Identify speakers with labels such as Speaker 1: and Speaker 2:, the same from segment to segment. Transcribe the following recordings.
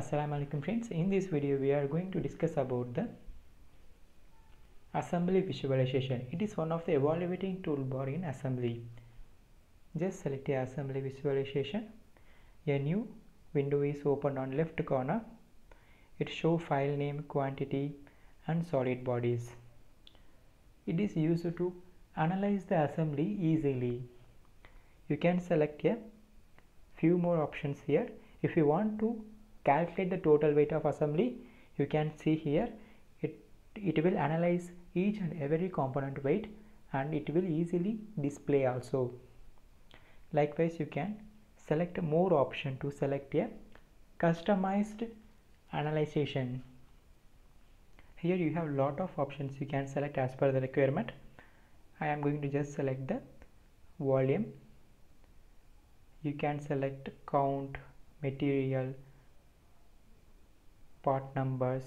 Speaker 1: Assalamu alaikum friends. In this video we are going to discuss about the assembly visualization. It is one of the evaluating toolbar in assembly. Just select the assembly visualization. A new window is opened on left corner. It show file name quantity and solid bodies. It is used to analyze the assembly easily. You can select a few more options here. If you want to calculate the total weight of assembly you can see here it it will analyze each and every component weight and it will easily display also. Likewise you can select more option to select a customized analyzation here you have lot of options you can select as per the requirement. I am going to just select the volume. You can select count material part numbers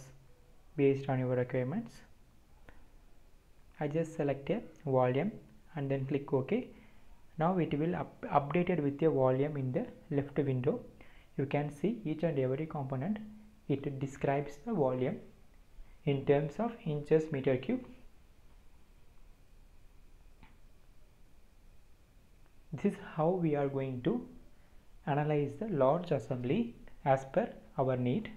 Speaker 1: based on your requirements. I just select a volume and then click OK. Now it will up updated with a volume in the left window. You can see each and every component. It describes the volume in terms of inches meter cube. This is how we are going to analyze the large assembly as per our need